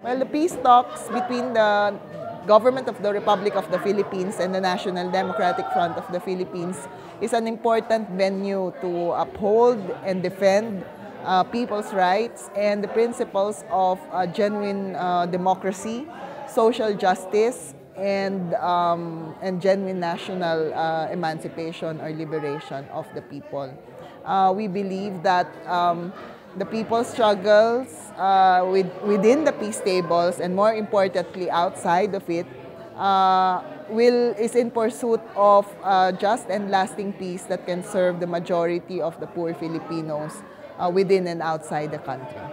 Well, the peace talks between the government of the Republic of the Philippines and the National Democratic Front of the Philippines is an important venue to uphold and defend uh, people's rights and the principles of uh, genuine uh, democracy, social justice, and, um, and genuine national uh, emancipation or liberation of the people. Uh, we believe that um, the people's struggles uh, with, within the peace tables and more importantly outside of it uh, will is in pursuit of uh, just and lasting peace that can serve the majority of the poor Filipinos uh, within and outside the country.